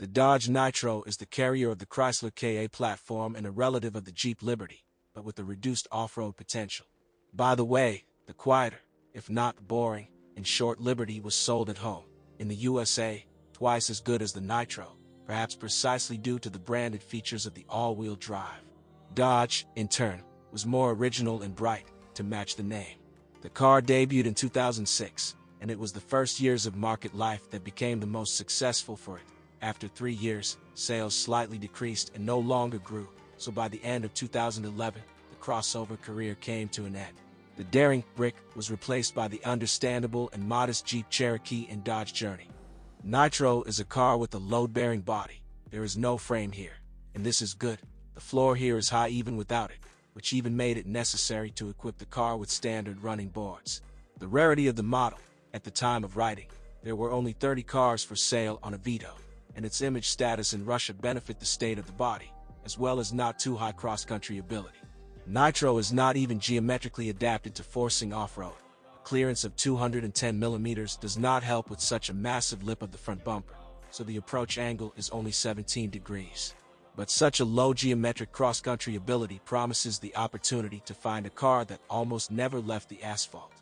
The Dodge Nitro is the carrier of the Chrysler KA platform and a relative of the Jeep Liberty, but with a reduced off-road potential. By the way, the quieter, if not boring, and short Liberty was sold at home. In the USA, twice as good as the Nitro, perhaps precisely due to the branded features of the all-wheel drive. Dodge, in turn, was more original and bright, to match the name. The car debuted in 2006, and it was the first years of market life that became the most successful for it. After three years, sales slightly decreased and no longer grew, so by the end of 2011, the crossover career came to an end. The daring brick was replaced by the understandable and modest Jeep Cherokee and Dodge Journey. Nitro is a car with a load-bearing body. There is no frame here, and this is good. The floor here is high even without it, which even made it necessary to equip the car with standard running boards. The rarity of the model, at the time of writing, there were only 30 cars for sale on Avito, and its image status in Russia benefit the state of the body, as well as not too high cross-country ability. Nitro is not even geometrically adapted to forcing off-road. A clearance of 210 millimeters does not help with such a massive lip of the front bumper, so the approach angle is only 17 degrees. But such a low geometric cross-country ability promises the opportunity to find a car that almost never left the asphalt.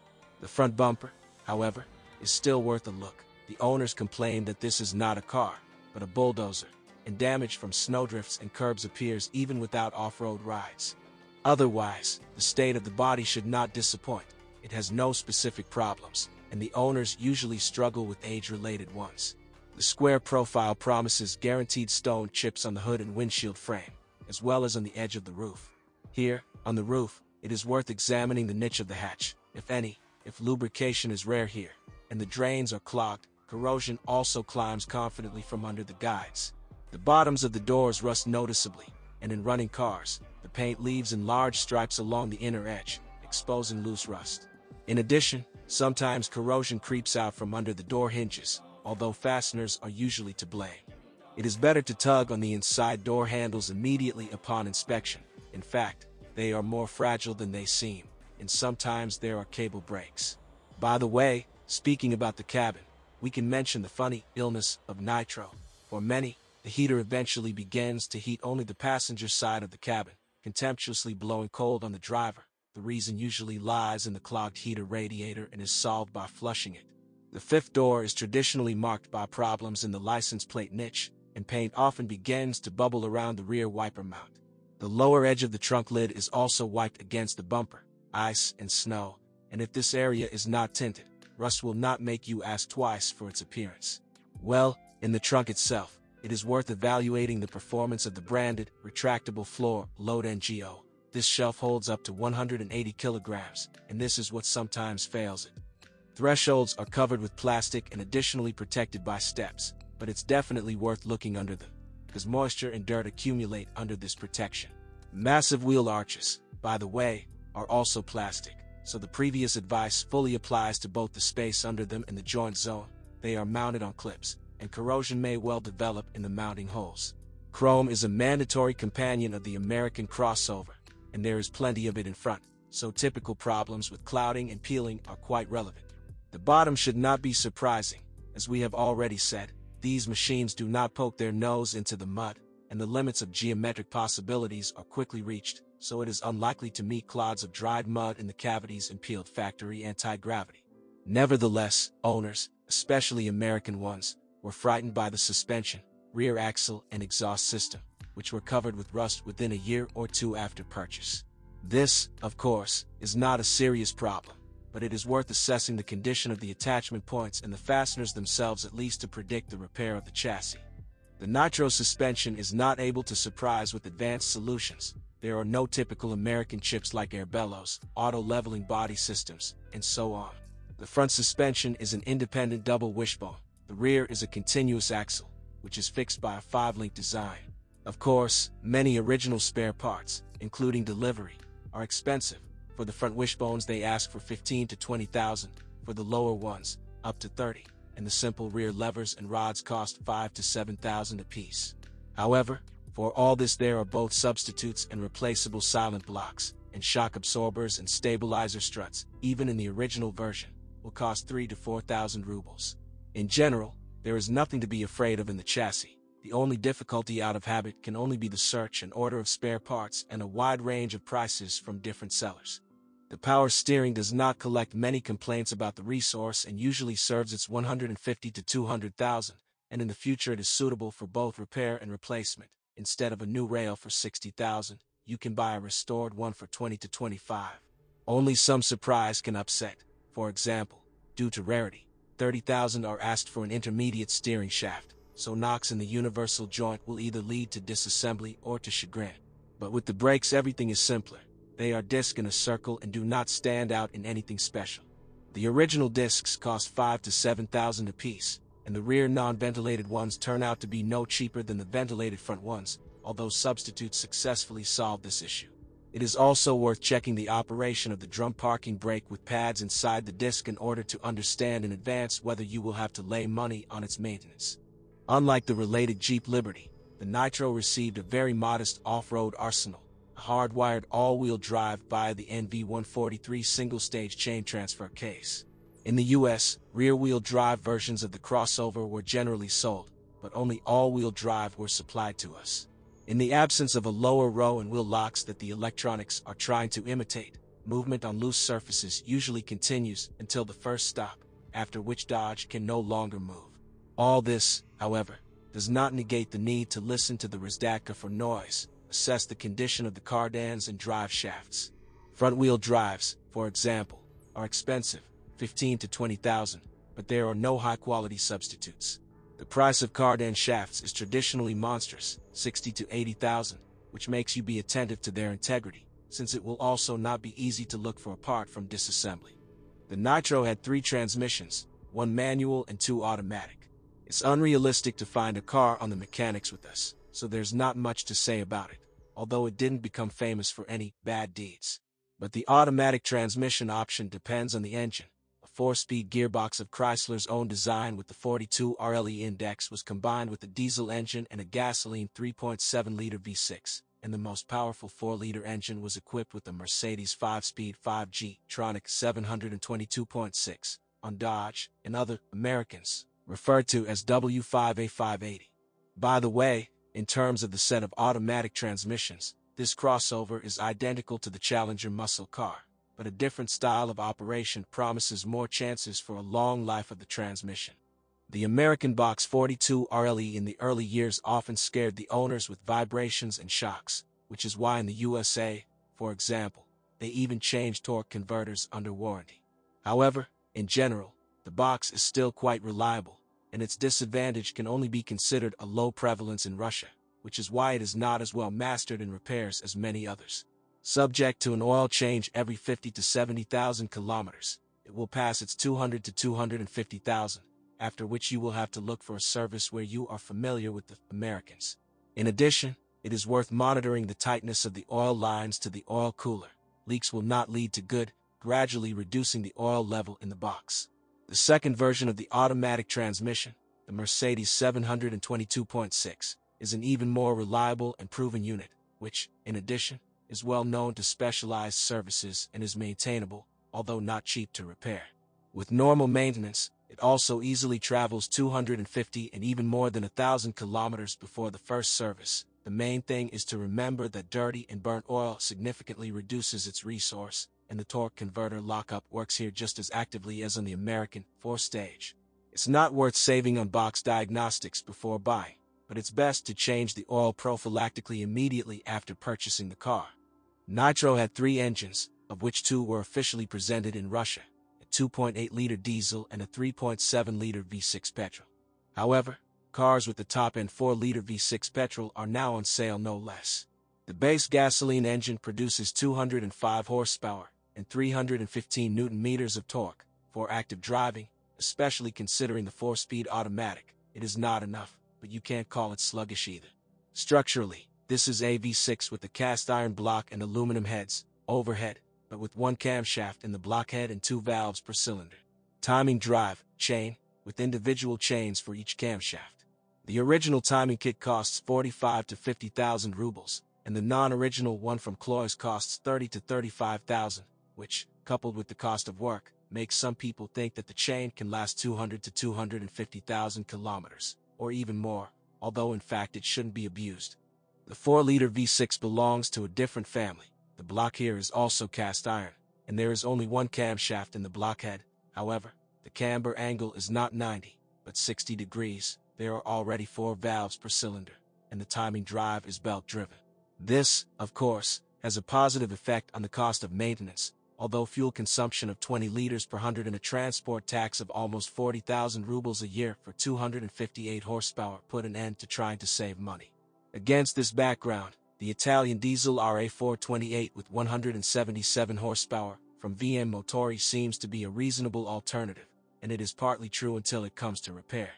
The front bumper, however, is still worth a look. The owners complain that this is not a car, but a bulldozer, and damage from snowdrifts and curbs appears even without off-road rides. Otherwise, the state of the body should not disappoint. It has no specific problems, and the owners usually struggle with age-related ones. The square profile promises guaranteed stone chips on the hood and windshield frame, as well as on the edge of the roof. Here, on the roof, it is worth examining the niche of the hatch, if any, if lubrication is rare here, and the drains are clogged, corrosion also climbs confidently from under the guides. The bottoms of the doors rust noticeably, and in running cars, the paint leaves in large stripes along the inner edge, exposing loose rust. In addition, sometimes corrosion creeps out from under the door hinges, although fasteners are usually to blame. It is better to tug on the inside door handles immediately upon inspection. In fact, they are more fragile than they seem and sometimes there are cable breaks. By the way, speaking about the cabin, we can mention the funny illness of nitro. For many, the heater eventually begins to heat only the passenger side of the cabin, contemptuously blowing cold on the driver. The reason usually lies in the clogged heater radiator and is solved by flushing it. The fifth door is traditionally marked by problems in the license plate niche, and paint often begins to bubble around the rear wiper mount. The lower edge of the trunk lid is also wiped against the bumper, ice, and snow, and if this area is not tinted, rust will not make you ask twice for its appearance. Well, in the trunk itself, it is worth evaluating the performance of the branded, retractable floor Load 'N Go. This shelf holds up to 180 kilograms, and this is what sometimes fails it. Thresholds are covered with plastic and additionally protected by steps, but it's definitely worth looking under them, because moisture and dirt accumulate under this protection. Massive wheel arches, by the way, are also plastic, so the previous advice fully applies to both the space under them and the joint zone. They are mounted on clips, and corrosion may well develop in the mounting holes. Chrome is a mandatory companion of the American crossover, and there is plenty of it in front, so typical problems with clouding and peeling are quite relevant. The bottom should not be surprising, as we have already said, these machines do not poke their nose into the mud, and the limits of geometric possibilities are quickly reached so it is unlikely to meet clods of dried mud in the cavities and peeled factory anti-gravity. Nevertheless, owners, especially American ones, were frightened by the suspension, rear axle, and exhaust system, which were covered with rust within a year or two after purchase. This, of course, is not a serious problem, but it is worth assessing the condition of the attachment points and the fasteners themselves at least to predict the repair of the chassis. The Nitro suspension is not able to surprise with advanced solutions, there are no typical American chips like air bellows, auto-leveling body systems, and so on. The front suspension is an independent double wishbone. The rear is a continuous axle, which is fixed by a five-link design. Of course, many original spare parts, including delivery, are expensive. For the front wishbones they ask for 15 to 20,000, for the lower ones, up to 30, and the simple rear levers and rods cost 5 to 7,000 apiece. However, for all this there are both substitutes and replaceable silent blocks, and shock absorbers and stabilizer struts, even in the original version, will cost 3 to 4,000 rubles. In general, there is nothing to be afraid of in the chassis. The only difficulty out of habit can only be the search and order of spare parts and a wide range of prices from different sellers. The power steering does not collect many complaints about the resource and usually serves its 150 to 200,000, and in the future it is suitable for both repair and replacement. Instead of a new rail for 60,000, you can buy a restored one for 20 to 25. Only some surprise can upset. For example, due to rarity, 30,000 are asked for an intermediate steering shaft, so knocks in the universal joint will either lead to disassembly or to chagrin. But with the brakes everything is simpler. They are disc in a circle and do not stand out in anything special. The original discs cost 5 to 7,000 apiece, and the rear non-ventilated ones turn out to be no cheaper than the ventilated front ones, although substitutes successfully solve this issue. It is also worth checking the operation of the drum parking brake with pads inside the disc in order to understand in advance whether you will have to lay money on its maintenance. Unlike the related Jeep Liberty, the Nitro received a very modest off-road arsenal, hardwired all-wheel drive via the NV143 single-stage chain transfer case. In the US, rear-wheel drive versions of the crossover were generally sold, but only all-wheel drive were supplied to us. In the absence of a lower row and wheel locks that the electronics are trying to imitate, movement on loose surfaces usually continues until the first stop, after which Dodge can no longer move. All this, however, does not negate the need to listen to the Razdatka for noise, assess the condition of the cardans and drive shafts. Front-wheel drives, for example, are expensive, 15 to 20,000, but there are no high-quality substitutes. The price of cardan shafts is traditionally monstrous, 60 to 80,000, which makes you be attentive to their integrity, since it will also not be easy to look for a part from disassembly. The Nitro had three transmissions, one manual and two automatic. It's unrealistic to find a car on the mechanics with us, so there's not much to say about it, although it didn't become famous for any bad deeds. But the automatic transmission option depends on the engine, A four-speed gearbox of Chrysler's own design with the 42 RLE index was combined with a diesel engine and a gasoline 3.7-liter V6, and the most powerful 4-liter engine was equipped with a Mercedes 5-speed 5G Tronic 722.6 on Dodge and other Americans, referred to as W5A580. By the way, in terms of the set of automatic transmissions, this crossover is identical to the Challenger muscle car but a different style of operation promises more chances for a long life of the transmission. The American Box 42 RLE in the early years often scared the owners with vibrations and shocks, which is why in the USA, for example, they even changed torque converters under warranty. However, in general, the box is still quite reliable, and its disadvantage can only be considered a low prevalence in Russia, which is why it is not as well mastered in repairs as many others. Subject to an oil change every 50 to 70,000 kilometers, it will pass its 200 to 250,000, after which you will have to look for a service where you are familiar with the Americans. In addition, it is worth monitoring the tightness of the oil lines to the oil cooler. Leaks will not lead to good, gradually reducing the oil level in the box. The second version of the automatic transmission, the Mercedes 722.6, is an even more reliable and proven unit, which, in addition, is well known to specialized services and is maintainable, although not cheap to repair. With normal maintenance, it also easily travels 250 and even more than a thousand kilometers before the first service. The main thing is to remember that dirty and burnt oil significantly reduces its resource, and the torque converter lockup works here just as actively as on the American 4-stage. It's not worth saving on box diagnostics before buying, but it's best to change the oil prophylactically immediately after purchasing the car. Nitro had three engines, of which two were officially presented in Russia, a 2.8-liter diesel and a 3.7-liter V6 petrol. However, cars with the top-end 4-liter V6 petrol are now on sale no less. The base gasoline engine produces 205 horsepower and 315 newton-meters of torque. For active driving, especially considering the 4-speed automatic, it is not enough, but you can't call it sluggish either. Structurally, this is a V6 with a cast iron block and aluminum heads, overhead, but with one camshaft in the blockhead and two valves per cylinder. Timing drive, chain, with individual chains for each camshaft. The original timing kit costs 45 to 50,000 rubles, and the non-original one from Cloyes costs 30 to 35,000, which, coupled with the cost of work, makes some people think that the chain can last 200 to 250,000 kilometers, or even more, although in fact it shouldn't be abused. The 4-liter V6 belongs to a different family. The block here is also cast iron, and there is only one camshaft in the blockhead. However, the camber angle is not 90, but 60 degrees. There are already four valves per cylinder, and the timing drive is belt-driven. This, of course, has a positive effect on the cost of maintenance, although fuel consumption of 20 liters per hundred and a transport tax of almost 40,000 rubles a year for 258 horsepower put an end to trying to save money. Against this background, the Italian diesel RA428 with 177 horsepower from VM Motori seems to be a reasonable alternative, and it is partly true until it comes to repair.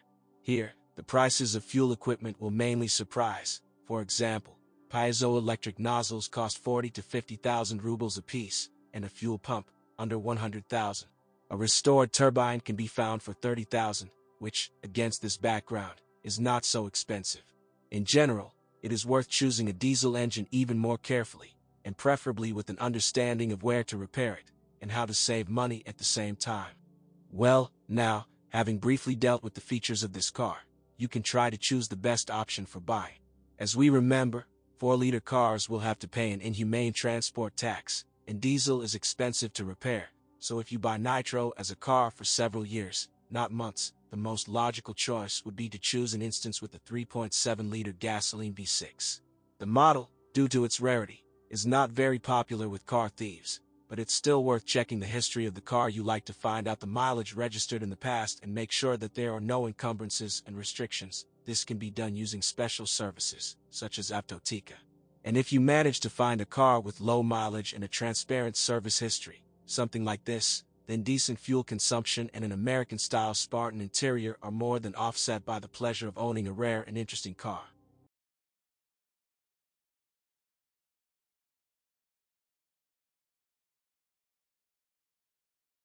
Here, the prices of fuel equipment will mainly surprise. For example, piezoelectric nozzles cost 40 to 50,000 rubles apiece, and a fuel pump, under 100,000. A restored turbine can be found for 30,000, which, against this background, is not so expensive. In general, it is worth choosing a diesel engine even more carefully, and preferably with an understanding of where to repair it, and how to save money at the same time. Well, now, having briefly dealt with the features of this car, you can try to choose the best option for buying. As we remember, 4-liter cars will have to pay an inhumane transport tax, and diesel is expensive to repair, so if you buy nitro as a car for several years, not months, the most logical choice would be to choose an instance with a 3.7-liter gasoline V6. The model, due to its rarity, is not very popular with car thieves, but it's still worth checking the history of the car you like to find out the mileage registered in the past and make sure that there are no encumbrances and restrictions. This can be done using special services, such as Avtoteka. And if you manage to find a car with low mileage and a transparent service history, something like this, then decent fuel consumption and an American-style Spartan interior are more than offset by the pleasure of owning a rare and interesting car.